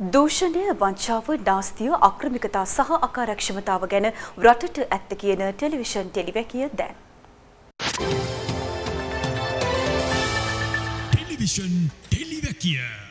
දූෂණය වංචාව නාස්තිය අක්‍රමිකතා සහ අකාරක්ෂමතාව ගැන රටට ඇත්ත කියන ටෙලිවිෂන් ටෙලිවැකිය දැන්. ටෙලිවිෂන් ටෙලිවැකිය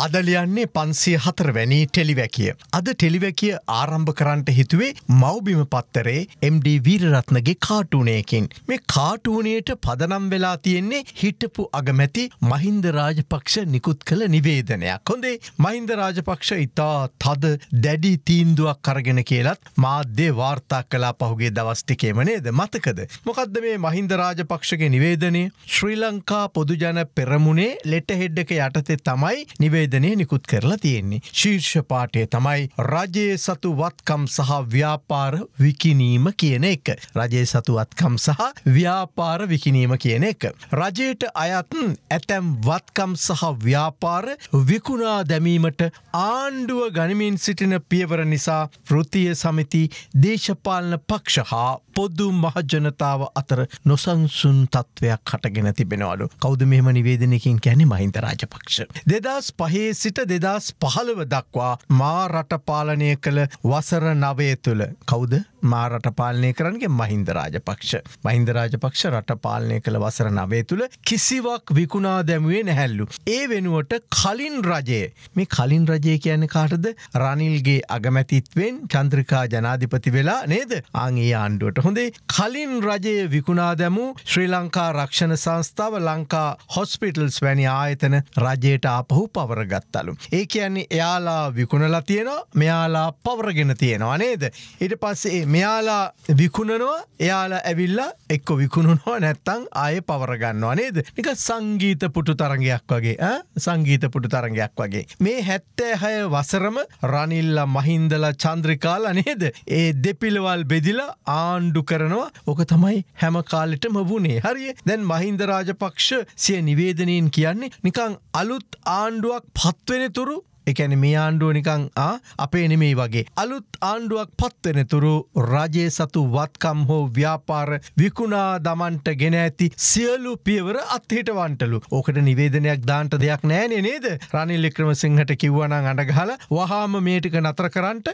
අදලියන්නේ පන්සිය හතරවැනි ටෙලිවැකිය. අද ටෙලිවැකිය ආරම්භ කරන්නට හිතුවේ මවබිම පත්තරේ MD වීරරත්නගේ කාටුනයකින්. මේ කාටූනයට පදනම් වෙලා තියෙන්නේ හිටපු අගමැති මහින්ද රාජපක්ෂ නිකුත් කළ නිවේදනයක්. හොඳේ මහින්ද රාජපක්ෂ ඉතා තද දැඩි තීන්දුවක් කරගෙන කියලත් මාධ්‍ය වාර්තා කලා පහුගේ දවස්ටිකේම නේද මතකද. මොකක්ද මේ මහින්ද රාජපක්ෂගේ නිවේදනය ශ්‍රී ලංකා පොදුජන පෙරමුණේ ලෙට හෙඩ්ඩක යටතේ තමයි නිවේද නිවේදනය නිකුත් කරලා තියෙන්නේ. ශීර්ෂ පාටය තමයි රජයේ සතු වත්කම් සහ ව්‍යාපාර විකිනීම කියන එක. රජයේ සතුවත්කම් සහ ව්‍යාපාර විකිනීම කියන එක. රජයට අයත් ඇතැම් වත්කම් සහ ව්‍යාපාර විකුණා දැමීමට ආණ්ඩුව ගනිමින් සිටින පියවර නිසා පෘතිය සමිති දේශපාලන පක්ෂ හා පොදු මහජනතාව අතර නොසංසුන් තත්ත්වයක් හටගෙන තිබෙනවලු. කෞද මෙම නිවේදනකින් කැනෙ මහින්ද රාජපක්ෂ. දෙදස් පහේ ඒ සිට දෙදස් පහළව දක්වා මා රටපාලනය කළ වසර නවය තුළ. කෞද මා රටපාලනය කරනගේ මහින්ද රාජපක්ෂ මහින්ද රාජපක්ෂ රටපාලනය කළ වසර නවේ තුළ කිසිවක් විකුණා දැමුවේ නැහැල්ලු. ඒ වෙනුවට කලින් රජයේ මේ කලින් රජය කියන කාටද රනිල්ගේ අගමැතිත්වෙන් චන්ද්‍රිකා ජනාධිපති වෙලා නේද අගේ ආණ්ඩුවට හොඳේ කලින් රජයේ විකුණා දැමූ ශ්‍රී ලංකා රක්ෂණ සංස්ථාව ලංකා හොස්පිටල්ස් වැනි ආයතන රජයට ආපහු පවරග ගත්තලු. ඒ කියන්නේ එයාලා විකුණලා තියෙනවා මෙයාලා පවරගෙන තියෙනවා නේද. ඉට පස්සේ මෙයාලා විකුණනවා එයාලා ඇවිල්ලා එක්ක විකුණුනවා නැත්තං ආය පවරගන්නවා නේද. නික සංගීත පුටු තරගයක් වගේ සංගීත පුටු තරගයක් වගේ. මේ හැත්තෑ හය වසරම රනිල්ල මහින්දල චන්ද්‍රිකාල නේද. ඒ දෙපිළවල් බෙදිලා ආණ්ඩු කරනවා ඕක තමයි හැම කාලෙටම වුණේ හරිය දැන් මහින්ද රාජපක්ෂ සිය නිවේදනයෙන් කියන්නේ නිකං අලුත් ආණ්ඩුවක් පත්වෙන තුරු එකැන මේ ආණ්ඩුව නිකං අපේ නෙමේ වගේ. අලුත් ආණ්ඩුවක් පත්වෙන තුරු රජයේ සතු වත්කම් හෝ ව්‍යාපාර විකුණා දමන්ට ගෙන ඇති සියලු පියවර අත්හිට වන්ටලු ඕකට නිවේදනයක් දාන්ට දෙයක් නෑනේ නේද? රනිල් එක්‍රම සිංහට කිව්වනං අඩගහල වහාම මේටික නතර කරන්නට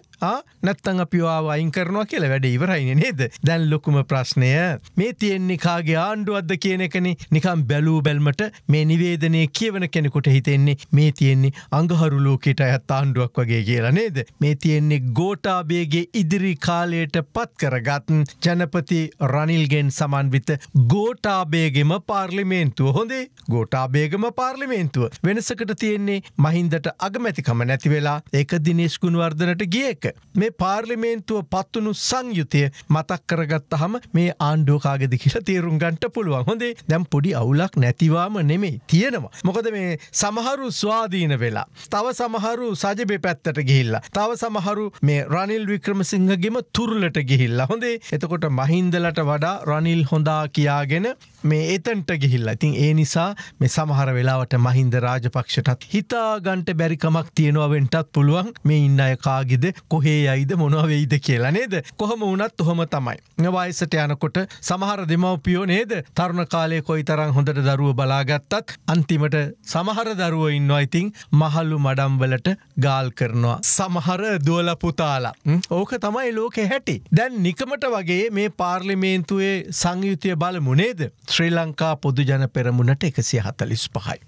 නැත්තං අපිවාව අයින් කරනවා කියලා වැඩ ඉවරයින නේද? දැන් ලොකුම ප්‍රශ්නය මේ තියෙන්නේ කාගේ ආණ්ඩුවද්ද කියන එකන. නිකම් බැලූ බැල්මට මේ නිවේදනය කියවන කෙනෙකුට හිතෙන්නේ මේ තියෙන්නේ අංගහරුලෝක ලෝකෙට ඇත් ආණ්ඩුවක් වගේ කියලා නේද. මේ තියෙන්නේ ගෝටාබේගේ ඉදිරි කාලයට පත් කරගත්න් ජනපති රනිල්ගෙන් සමන්විත ගෝටාබේගෙම පාර්ලිමේන්තුව හොඳේ ගෝටාබේගම පාර්ලිමේන්තුව වෙනසකට තියෙන්නේ මහින්දට අගමැතිකම නැති වෙලා ඒක දිනේශ් ගුණවර්ධනට ගියක. මේ පාර්ලිමේන්තුව පත්වනු සංයුතය මතක් කරගත්ත හම මේ ආණ්ඩෝකාගෙද කියලා තේරුම් ගන්ට පුළුවන් හොඳේ දැම් පොඩි අවුලක් නැතිවාම නෙමෙයි තියෙනවා. මොකද මේ සමහරු ස්වාධීන වෙලා. තව සමහරු සජබේ පැත්තට ගිහිල්ලා. තව සමහරු මේ රනිල් වික්‍රමසිංහගෙම තුරලට ගිහිල්ලා හොඳේ එතකොට මහින්දලට වඩා රනිල් හොඳා කියාගෙන මේ එතන්ට ගිහිල්ල ඉතින් ඒ නිසා මේ සමහර වෙලාවට මහින්ද රාජපක්ෂටත් හිතාගන්ට බැරිකමක් තියෙනවාවෙන්ටත් පුළුවන් මේ ඉන්න අය කාගිද කොහේ අයිද මොනවෙයිද කියලා නේද කොහම වනත් ඔහොම තමයි. වයිසට යනකොට සමහර දෙමවපියෝ නේද තරුණ කාලය කොයි තරං හොඳට දරුව බලාගත්තත් අන්තිමට සමහර දරුව ඉන්නවා ඉතින් මහල්ලු මඩම්වලට ගාල් කරනවා. සමහර දුවල පුතාලා. ඕක තමයි ලෝකෙ හැටි. දැන් නිකමට වගේ මේ පාර්ලිමේන්තුවේ සංයුතිය බලමුණේද. ශ්‍රී ලංකා පොදු ජන පෙරමුණට එකසිය හතලිස් පහයි.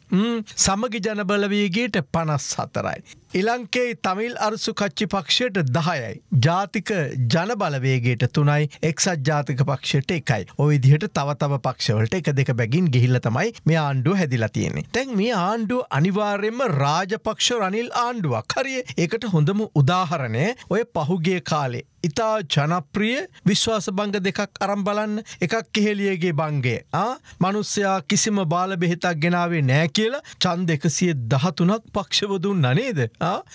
සමගි ජනබලවේගේට පනස් හතරයි. ඉලංකේ තමිල් අරසු කච්චි පක්ෂයට දහයයි. ජාතික ජනබලවේගේට තුනයි එක්සත් ජාතික පක්ෂයට එකයි. ඔය දිහට තවතව පක්ෂවලට එක දෙක බැගින් ගිහිල්ල තමයි මේ ආණ්ඩුව හැදිලා තියෙන්නේ. තැන් මේ ආණ්ඩුව අනිවාර්යෙන්ම රාජපක්ෂ රනිල් ආණ්ඩුවක් හරිය ඒකට හොඳම උදාහරණය ඔය පහුගේ කාලේ. ඉතා ජනප්‍රිය විශ්වාස බංග දෙකක් අරම් බලන්න එකක් කෙහෙලියගේ බංගේ මනුස්්‍යයා කිසිම බාල බෙහිතක් ගෙනාවේ නෑ කියලා චන්ද එකසිය දහතුනක් පක්ෂවදුන් නනේද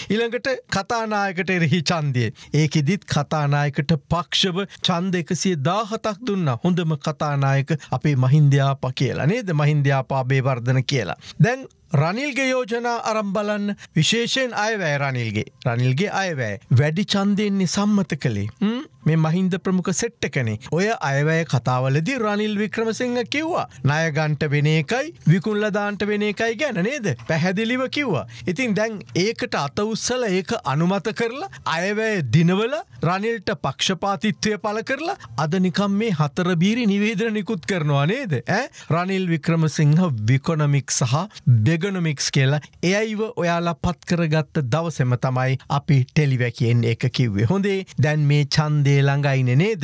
ඉළඟට කතානායකට එරෙහි චන්දය ඒකෙදිත් කතානායකට පක්ෂව චන්ද එකසිය දාහතක් දුන්න. හොඳම කතානායක අපේ මහින්දයාප කියලා නේද? මහින්දයාපා බේවර්ධන කියලා. දැන් රනිල්ගේ යෝජනා අරම්බලන්න විශේෂයෙන් අයවැය රනිල්ගේ. රනිල්ගේ අයවැය වැඩි චන්දයෙන්නේ සම්මත කළේ. මේ මහින්ද ප්‍රමුඛ සෙට්ටකනේ ඔය අයවැය කතාවලදි රනිල් වික්‍රමසිංහ කිව්වා ණයගන්ට වෙන එකයි විකුල්ලදාන්ට වෙන එකයි ගැන නේද? පැහැදිලිව කිව්වා. ඉතින් දැන් ඒකට අත උත්සල ඒක අනුමත කරලා අයවැය දිනවල රනිල්ට පක්ෂපාතිත්වය පල කරලා අද නිකම් මේ හතරබීරි නිවේදන නිකුත් කරනවා නේද? ඇ රනිල් වික්‍රමසිංහ විකොනමික් සහ බෙගනොමික්ස් කියලා එයයිව ඔයාලා පත් කරගත්ත දවසෙම තමයි අපි ටෙලිවැකියෙන් එක කිව්වේ. හොඳේ දැන් මේ චන්දය දේ ළඟයින නේද?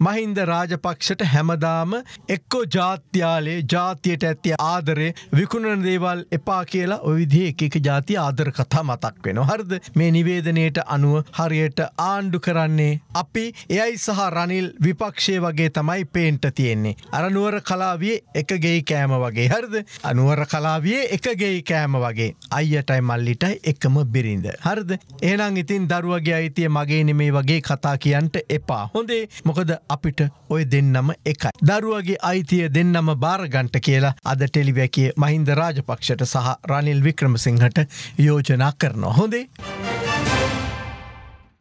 මහින්ද රාජපක්ෂට හැමදාම එක්කෝ ජාත්‍යාලේ ජාතියට ඇත්තිය ආදරේ විකුණන දේවල් එපා කියලා ඔවිදි එක ජාති ආදර කතා මතක් වෙන හරද? මේ නිවේදනයට අනුව හරියට ආණ්ඩු කරන්නේ අපි එයයි සහ රනිල් විපක්ෂය වගේ තමයි පේන්ට තියෙන්නේ. අරනුවර කලාවිය එකගෙයි කෑම වගේ. හරද? අනුවර කලාවිය එකගෙයි කෑම වගේ. අයියටයි මල්ලිටයි එකම බිරිඳ. හරද? ඒනම් ඉතින් දරුවගේ අයිතිය මගේ නෙමේ වගේ කතා කියන්න ගන්නට එපා. හොඳේ? මොකද අපිට ඔය දෙන්නම එකයි. දරුවගේ අයිතිය දෙන්නම භාරගන්ට කියලා අද ටෙලිවැකිය මහින්ද රාජපක්ෂට සහ රනිල් වික්‍රමසිංහට යෝජනා කරනවා. හොඳේ.